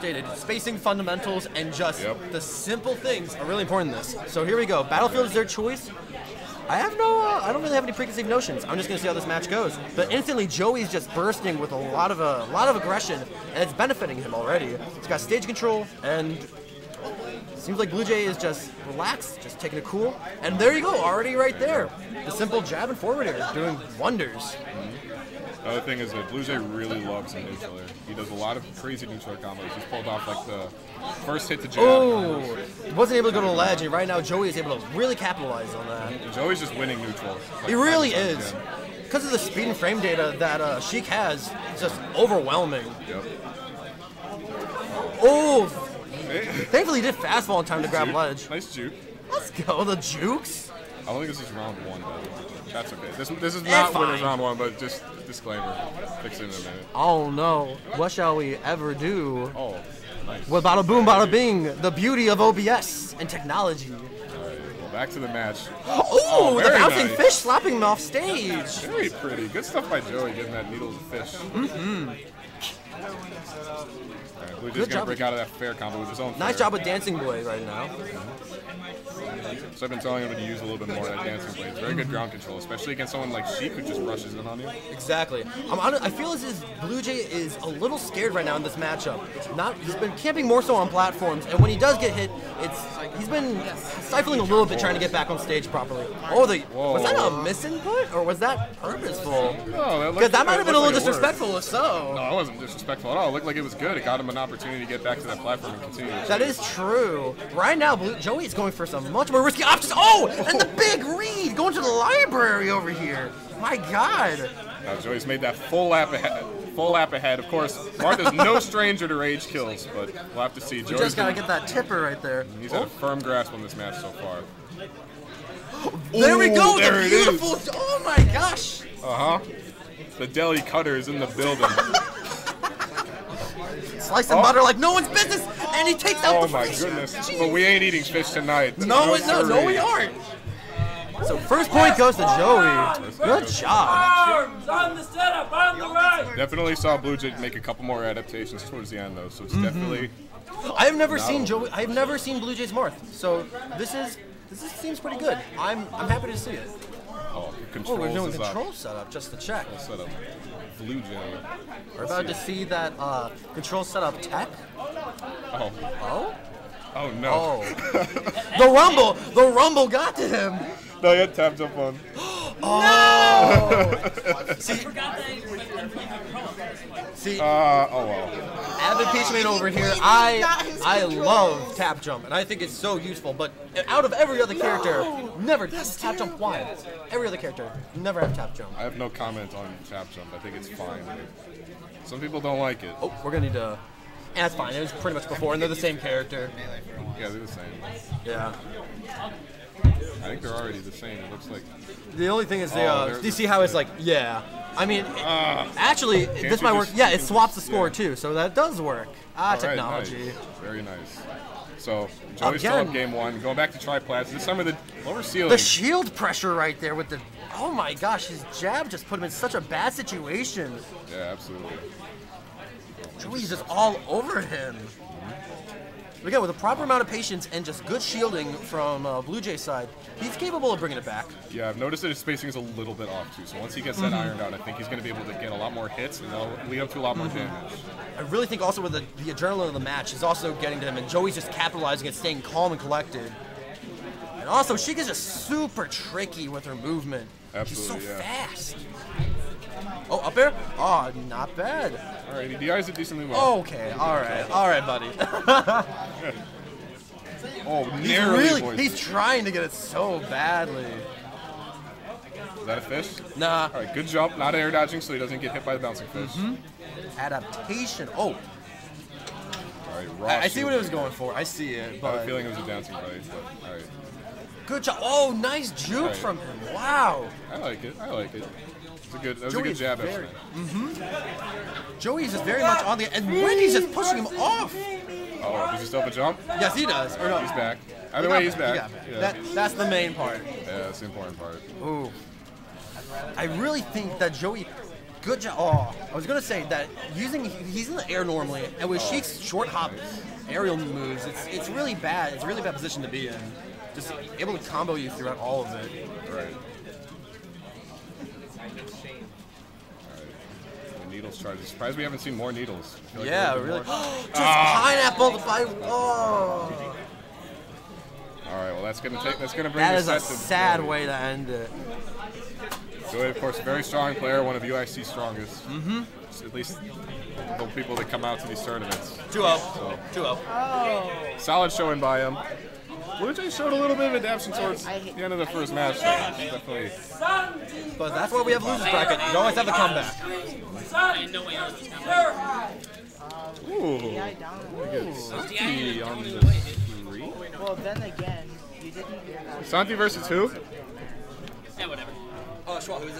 stated, spacing fundamentals and just Yep. the simple things are really important in this. So here we go. Battlefield is their choice. I have no, uh, I don't really have any preconceived notions. I'm just gonna see how this match goes. But instantly, Joey's just bursting with a lot of a lot of aggression, and it's benefiting him already. He's got stage control, and seems like BlueJ is just relaxed, just taking it cool. And there you go, already right there. The simple jab and forward air doing wonders. The other thing is that BlueJ really loves a neutral. He does a lot of crazy neutral combos. He's pulled off like the first hit to jab. Oh, wasn't able to go to the ledge, and right now Joey is able to really capitalize on that. And Joey's just winning neutral. like, He really time and time is. Because of the speed and frame data that uh, Sheik has, it's just overwhelming. Yep. Oh, Hey, thankfully he did fast fall in time to grab juke. ledge. Nice juke. Let's go, the jukes. I don't think this is round one, but that's okay. This, this is not winners fine. round one, but just disclaimer. Fix it in a minute. Oh no, what shall we ever do? Oh, nice. Well, bada boom, bada bing, the beauty of OBS and technology. Well, back to the match. Oh, the very bouncing nice. fish slapping him off stage. Very pretty. Good stuff by Joey getting that needle as a fish. Mm-hmm. BlueJ's Good gonna job. break out of that fair combo with his own. Nice fair. job with Dancing Blade right now. So I've been telling him to use a little bit more of that dancing blade. Very good ground control, especially against someone like Sheik who just rushes in on you. Exactly. I feel as if BlueJ is a little scared right now in this matchup. Not he's been camping more so on platforms, and when he does get hit, it's he's been stifling a little bit trying to get back on stage properly. Oh, the was that a misinput or was that purposeful? That looked- Because that might have been a little like disrespectful. If so, No, it wasn't disrespectful at all. It looked like it was good. It got him an opportunity to get back to that platform and continue. that is true. Right now, Blue, Joey is going for some much more risky options. Oh, and the big read going to the library over here. My God. Now Joey's made that full lap ahead. Full lap ahead. Of course, Marth's no stranger to rage kills, but we'll have to see. We Joey's just gotta been- get that tipper right there. He's had a firm grasp on this match so far. There we go. there the it is. beautiful. Oh my gosh. Uh huh. The deli cutter is in the building. Slice and butter like no one's business, and he takes out oh the my fish. goodness. Jeez. But we ain't eating fish tonight. No, it- no, no, we aren't. So first point goes to Joey. Good job. Arms on the setup, on the right. Definitely saw BlueJ make a couple more adaptations towards the end, though. So it's Mm-hmm. definitely I've never seen Joey. I've never seen BlueJs Marth. So this is this is, seems pretty good. I'm I'm happy to see it. Oh, Oh, controls we're doing control up. setup just to check. Setup. BlueJ. We're about to see that uh, control setup tech. Oh. Oh. Oh no. Oh. the rumble. The rumble got to him. No, you had tapped up on. See, Forgot that he was in pro. see. Uh, oh well. Avid Peach main over here. I I love tap jump, and I think it's so useful. But out of every other character, never tap jump. Why? Every other character never have tap jump. I have no comment on tap jump. I think it's fine. Some people don't like it. Oh, we're gonna need to. And that's fine. It was pretty much before, and they're the same character. Yeah, they're the same. Yeah. I think they're already the same. It looks like. The only thing is, they, Oh, uh, do you see how it's like, yeah. I mean, actually, this might work. Yeah, it swaps the score yeah. too, so that does work. Ah, right, technology. nice. Very nice. So Joey's still up game one. Going back to triplats. This time of the lower ceiling. The shield pressure right there with the. Oh my gosh, his jab just put him in such a bad situation. yeah, absolutely. Joey's just all over him. Again, with a proper amount of patience and just good shielding from uh, BlueJ side, he's capable of bringing it back. Yeah, I've noticed that his spacing is a little bit off too. So once he gets that ironed out, I think he's going to be able to get a lot more hits and that'll lead up to a lot more Mm-hmm. damage. I really think also with the, the adrenaline of the match is also getting to him, and Joey's just capitalizing and staying calm and collected. And also, Sheik is just super tricky with her movement. Absolutely, She's so yeah. fast. Oh, up there? Oh, not bad. All right, he DIs it decently well. Okay, all right, all right, buddy. Oh, he's really, avoids he's trying to get it so badly. Is that a fish? Nah, All right, good jump. Not air dodging, so he doesn't get hit by the bouncing fish. Mm-hmm. adaptation. Oh, All right, I, I see what it was going for. I see it, But... I have a feeling it was a dancing blade, but all right. good job. Oh, nice juke Right. from him. Wow. I like it. I like it. It's a good. That was Joey a good jab, very- mm-hmm. actually. Joey's just very much on the and Wendy's just pushing him off. Oh, does he still have a jump? Yes, he does. Or no, He's back. Either He way, he's He back. got Yeah. That, that's the main part. yeah, that's the important part. Ooh. I really think that Joey, Good job. Oh, I was gonna say that using he's in the air normally, and with oh. Sheik's short hop aerial moves, it's it's really bad. It's a really bad position to be in. Just able to combo you throughout all of it. Right. The needles charge. I'm surprised we haven't seen more needles. Like Yeah, there would've really. more. Just pineapple by. Oh, All right. Well, that's gonna take. That's gonna bring that the is a to sad Joey. way to end it. Joey, of course, a very strong player, one of UIC's strongest. Mm-hmm. At least the people that come out to these tournaments. 2-0. 2-0. Oh. Solid showing by him. BlueJ showed a little bit of adaptation towards the end of the first match. so Definitely. But that's why we have losers bracket. You always have the comeback. Ooh. Yeah, down. Santi on the three. Well, then again, you didn't hear that. Santi versus who? Yeah, whatever. Oh, Schwal, who is this?